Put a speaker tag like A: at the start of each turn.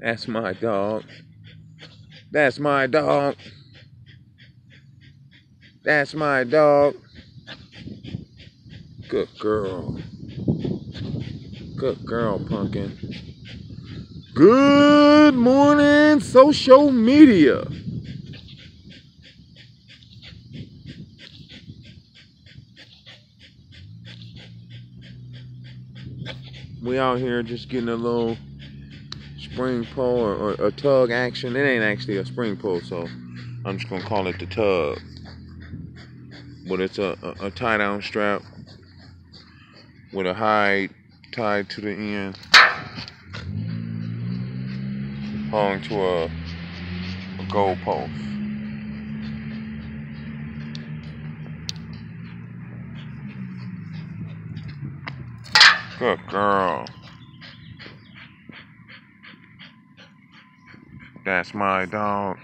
A: That's my dog. That's my dog. That's my dog. Good girl. Good girl, Punkin. Good morning, social media. We out here just getting a little spring pull or, or a tug action. It ain't actually a spring pull, so I'm just gonna call it the tug. But it's a, a, a tie down strap with a hide tied to the end, hung to a, a goal post. Good girl. That's my dog.